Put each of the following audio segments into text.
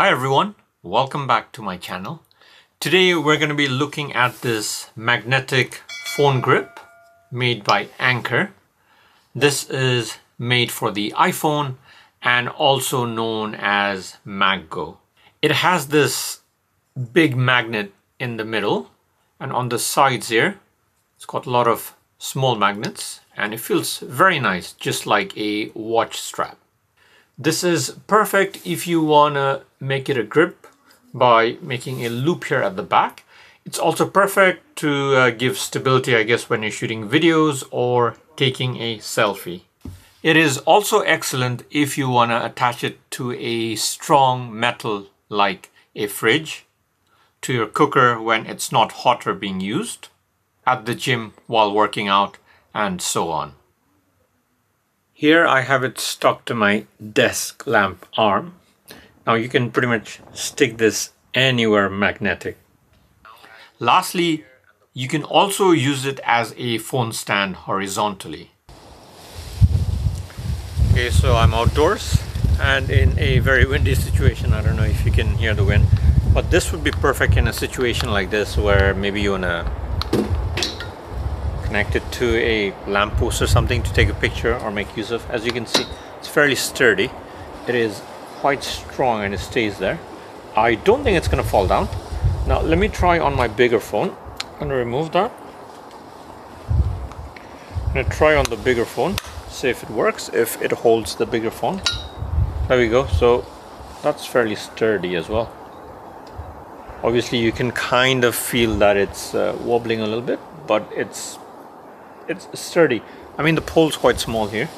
Hi everyone, welcome back to my channel. Today we're going to be looking at this magnetic phone grip made by Anker. This is made for the iPhone and also known as MagGo. It has this big magnet in the middle and on the sides here it's got a lot of small magnets and it feels very nice just like a watch strap. This is perfect if you want to make it a grip by making a loop here at the back. It's also perfect to uh, give stability, I guess, when you're shooting videos or taking a selfie. It is also excellent if you want to attach it to a strong metal like a fridge, to your cooker when it's not hot or being used, at the gym while working out, and so on. Here I have it stuck to my desk lamp arm. Now you can pretty much stick this anywhere magnetic. Lastly, you can also use it as a phone stand horizontally. Okay, so I'm outdoors and in a very windy situation. I don't know if you can hear the wind, but this would be perfect in a situation like this where maybe you wanna connected to a lamppost or something to take a picture or make use of. As you can see, it's fairly sturdy. It is quite strong and it stays there. I don't think it's going to fall down. Now let me try on my bigger phone. I'm to remove that. I'm to try on the bigger phone, see if it works, if it holds the bigger phone. There we go. So that's fairly sturdy as well. Obviously you can kind of feel that it's uh, wobbling a little bit, but it's it's sturdy. I mean, the pole's quite small here.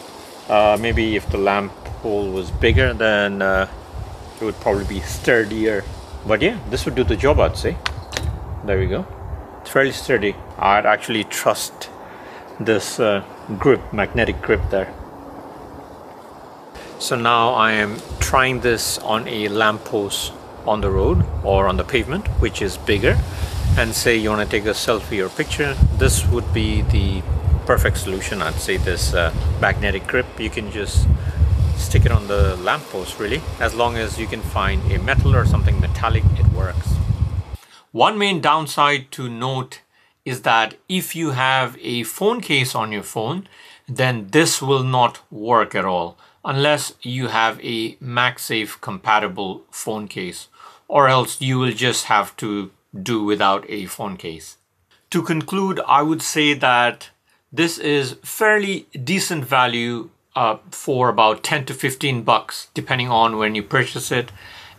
Uh, maybe if the lamp pole was bigger, then uh, it would probably be sturdier. But yeah, this would do the job, I'd say. There we go. It's fairly sturdy. I'd actually trust this uh, grip, magnetic grip there. So now I am trying this on a lamppost on the road or on the pavement, which is bigger. And say you want to take a selfie or picture, this would be the perfect solution I'd say this uh, magnetic grip you can just stick it on the lamppost really as long as you can find a metal or something metallic it works one main downside to note is that if you have a phone case on your phone then this will not work at all unless you have a MagSafe compatible phone case or else you will just have to do without a phone case. To conclude, I would say that this is fairly decent value uh, for about 10 to 15 bucks, depending on when you purchase it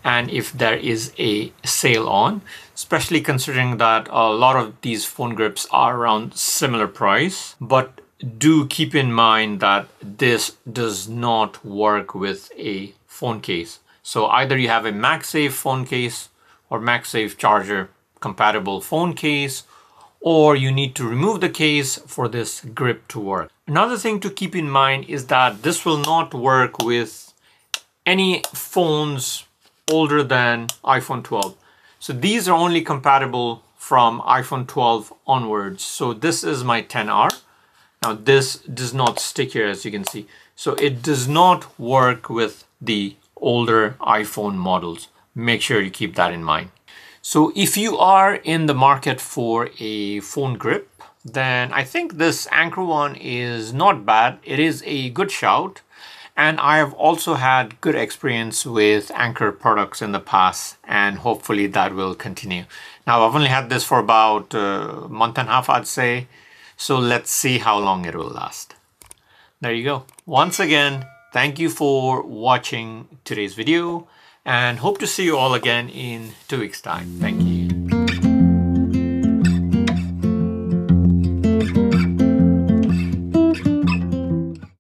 and if there is a sale on, especially considering that a lot of these phone grips are around similar price. But do keep in mind that this does not work with a phone case. So either you have a MagSafe phone case or MagSafe charger compatible phone case or you need to remove the case for this grip to work. Another thing to keep in mind is that this will not work with any phones older than iPhone 12. So these are only compatible from iPhone 12 onwards. So this is my 10R. Now this does not stick here as you can see. So it does not work with the older iPhone models. Make sure you keep that in mind. So if you are in the market for a phone grip, then I think this Anker one is not bad. It is a good shout. And I have also had good experience with Anker products in the past and hopefully that will continue. Now I've only had this for about a month and a half I'd say. So let's see how long it will last. There you go. Once again, thank you for watching today's video and hope to see you all again in two weeks time. Thank you.